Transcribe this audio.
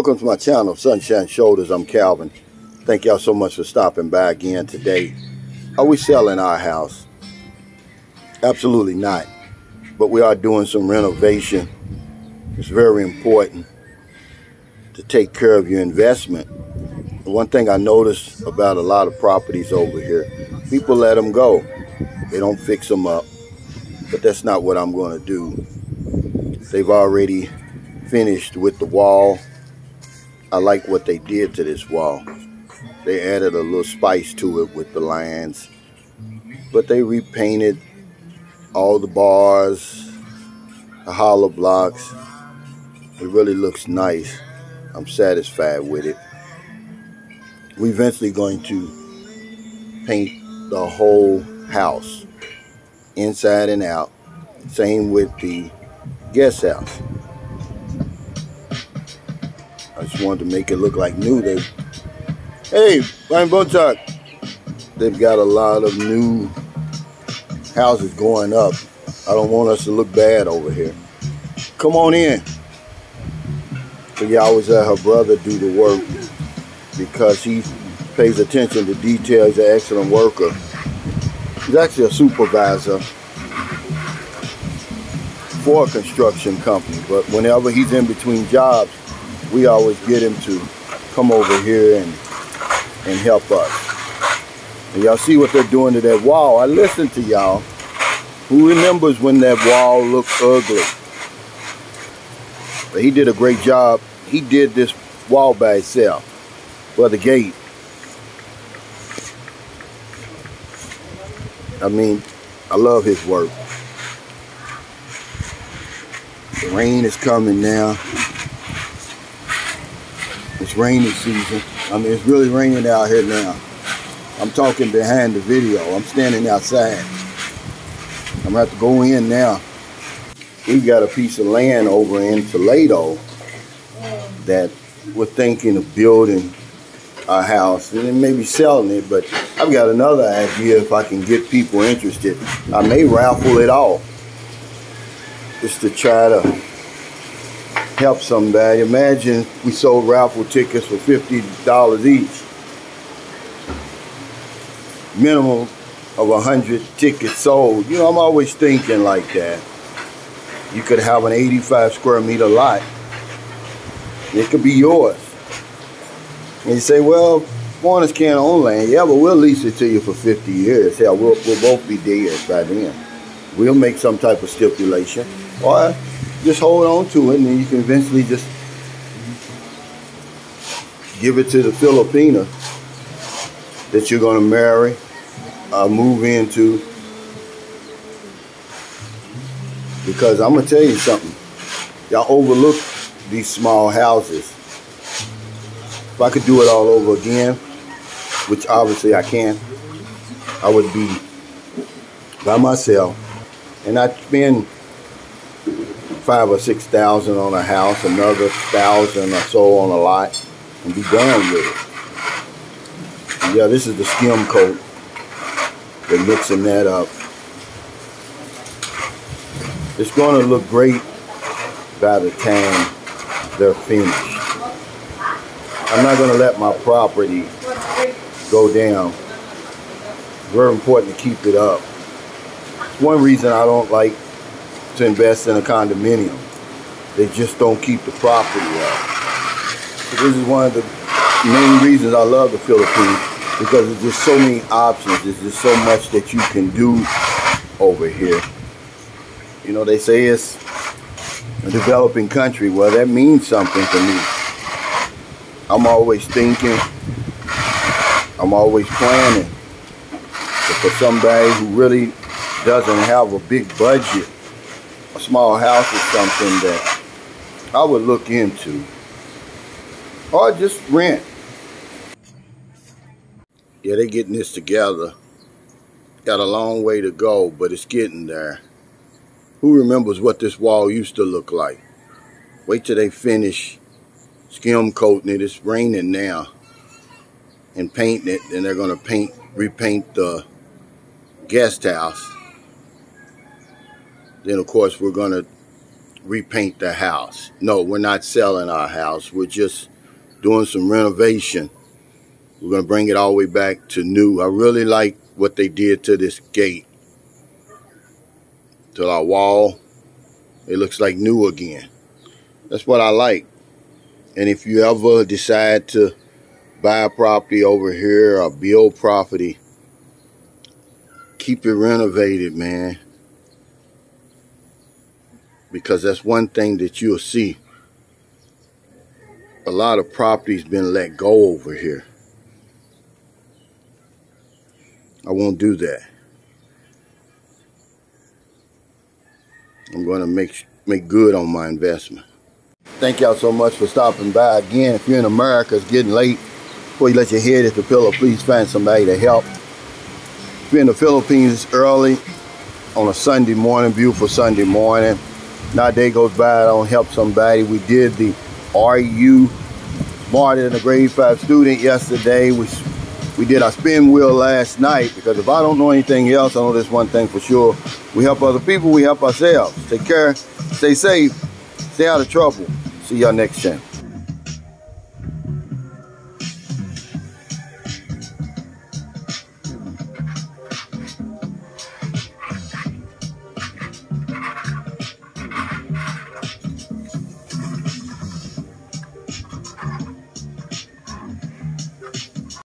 Welcome to my channel, Sunshine Shoulders. I'm Calvin. Thank y'all so much for stopping by again today. Are we selling our house? Absolutely not. But we are doing some renovation. It's very important to take care of your investment. One thing I notice about a lot of properties over here, people let them go. They don't fix them up. But that's not what I'm going to do. They've already finished with the wall. I like what they did to this wall. They added a little spice to it with the lions, But they repainted all the bars, the hollow blocks. It really looks nice. I'm satisfied with it. We're eventually going to paint the whole house, inside and out. Same with the guest house. I just wanted to make it look like new. They, hey, Brian Botak, they've got a lot of new houses going up. I don't want us to look bad over here. Come on in. So yeah, I was let her brother do the work because he pays attention to detail. He's an excellent worker. He's actually a supervisor for a construction company, but whenever he's in between jobs, we always get him to come over here and and help us. And y'all see what they're doing to that wall. I listened to y'all. Who remembers when that wall looked ugly? But he did a great job. He did this wall by itself. For the gate. I mean, I love his work. The rain is coming now. It's rainy season. I mean, it's really raining out here now. I'm talking behind the video. I'm standing outside. I'm gonna have to go in now. We've got a piece of land over in Toledo that we're thinking of building a house and then maybe selling it, but I've got another idea if I can get people interested. I may raffle it off just to try to help somebody. Imagine we sold raffle tickets for $50 each. Minimum of 100 tickets sold. You know, I'm always thinking like that. You could have an 85 square meter lot. It could be yours. And you say, well, Warners can't own land. Yeah, but we'll lease it to you for 50 years. Hell, we'll, we'll both be dead by then. We'll make some type of stipulation. Or just hold on to it and then you can eventually just give it to the Filipina that you're going to marry, uh, move into. Because I'm going to tell you something. Y'all overlook these small houses. If I could do it all over again, which obviously I can, I would be by myself and I'd spend five or six thousand on a house, another thousand or so on a lot, and be done with it. Yeah, this is the skim coat. They're mixing that up. It's going to look great by the time they're finished. I'm not going to let my property go down. It's Very important to keep it up. One reason I don't like to invest in a condominium. They just don't keep the property up. So this is one of the main reasons I love the Philippines because there's just so many options. There's just so much that you can do over here. You know, they say it's a developing country. Well, that means something to me. I'm always thinking, I'm always planning. But for somebody who really doesn't have a big budget, small house is something that I would look into. Or just rent. Yeah, they're getting this together. Got a long way to go, but it's getting there. Who remembers what this wall used to look like? Wait till they finish skim coating it. It's raining now. And painting it. Then they're going to paint, repaint the guest house. Then, of course, we're going to repaint the house. No, we're not selling our house. We're just doing some renovation. We're going to bring it all the way back to new. I really like what they did to this gate. To our wall. It looks like new again. That's what I like. And if you ever decide to buy a property over here or build property, keep it renovated, man. Because that's one thing that you'll see. A lot of property's been let go over here. I won't do that. I'm going to make make good on my investment. Thank y'all so much for stopping by. Again, if you're in America, it's getting late. Before you let your head hit the pillow, please find somebody to help. If you're in the Philippines early on a Sunday morning, beautiful Sunday morning, not a day goes by I don't help somebody. We did the RU Smarter than a grade 5 student yesterday. We, we did our spin wheel last night because if I don't know anything else, I know this one thing for sure. We help other people, we help ourselves. Take care, stay safe, stay out of trouble. See y'all next time.